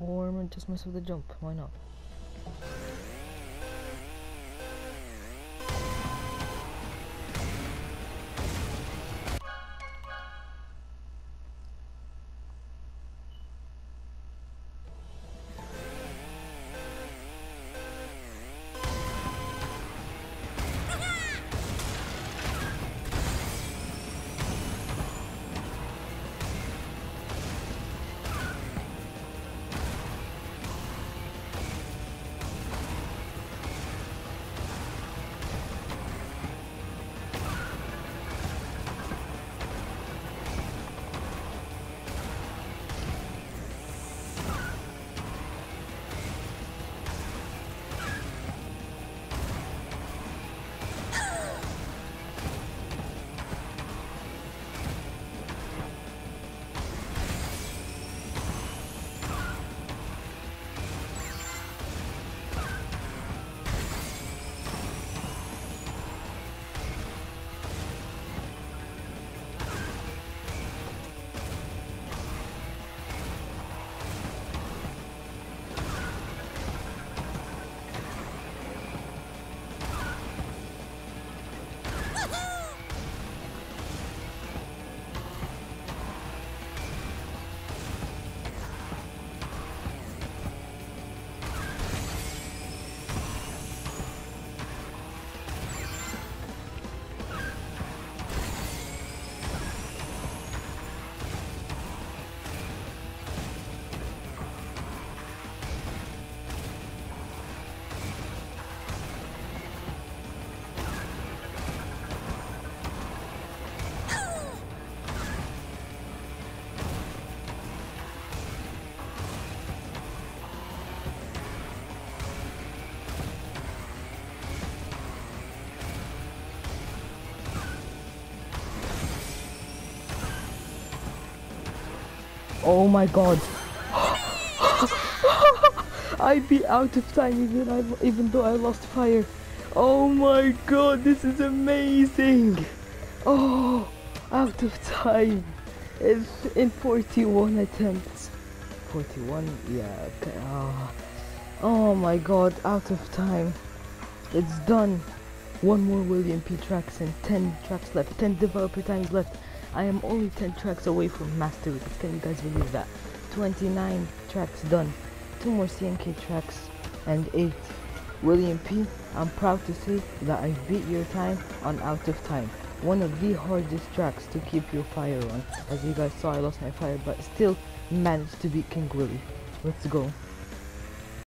Or just mess with the jump, why not? Oh my god. I be out of time even even though I lost fire. Oh my god, this is amazing. Oh, out of time. It's in 41 attempts. 41, yeah. Okay. Oh. oh my god, out of time. It's done. One more William P tracks and 10 tracks left. 10 developer times left. I am only 10 tracks away from mastery. Can you guys believe that? 29 tracks done. Two more CNK tracks and 8 William P. I'm proud to say that I beat your time on Out of Time. One of the hardest tracks to keep your fire on. As you guys saw, I lost my fire, but still managed to beat King Willie. Let's go.